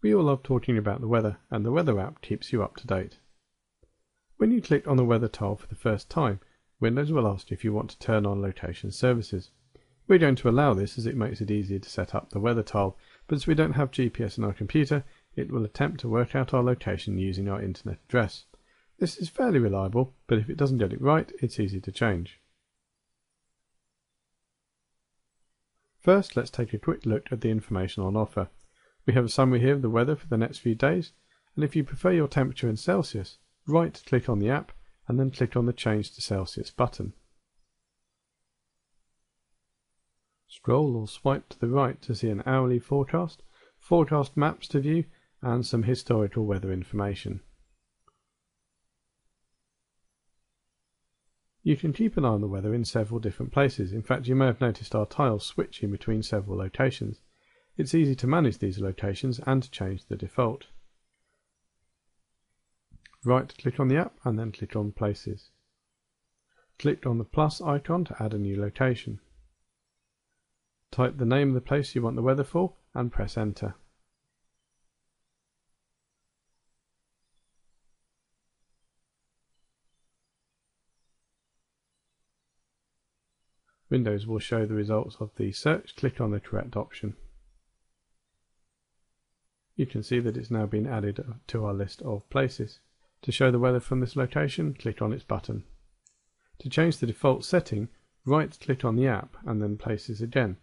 We all love talking about the weather, and the weather app keeps you up to date. When you click on the weather tile for the first time, Windows will ask if you want to turn on location services. We're going to allow this as it makes it easier to set up the weather tile, but as we don't have GPS in our computer, it will attempt to work out our location using our internet address. This is fairly reliable, but if it doesn't get it right, it's easy to change. First, let's take a quick look at the information on offer. We have a summary here of the weather for the next few days, and if you prefer your temperature in Celsius, right click on the app and then click on the Change to Celsius button. Scroll or swipe to the right to see an hourly forecast, forecast maps to view, and some historical weather information. You can keep an eye on the weather in several different places. In fact, you may have noticed our tiles switching between several locations. It's easy to manage these locations and to change the default. Right click on the app and then click on Places. Click on the plus icon to add a new location. Type the name of the place you want the weather for and press enter. Windows will show the results of the search. Click on the correct option. You can see that it's now been added to our list of places. To show the weather from this location, click on its button. To change the default setting, right click on the app and then places again.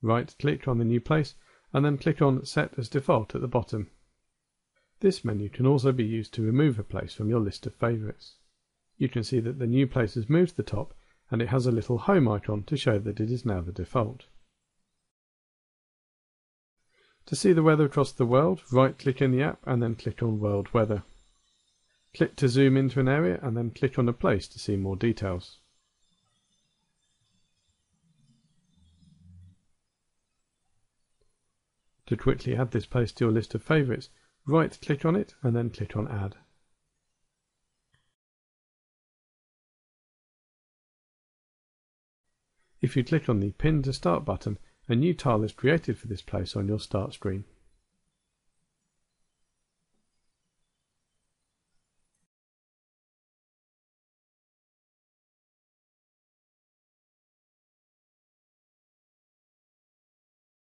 Right click on the new place and then click on set as default at the bottom. This menu can also be used to remove a place from your list of favourites. You can see that the new place has moved to the top and it has a little home icon to show that it is now the default. To see the weather across the world, right click in the app and then click on World Weather. Click to zoom into an area and then click on a place to see more details. To quickly add this place to your list of favourites, right click on it and then click on Add. If you click on the Pin to Start button, a new tile is created for this place on your start screen.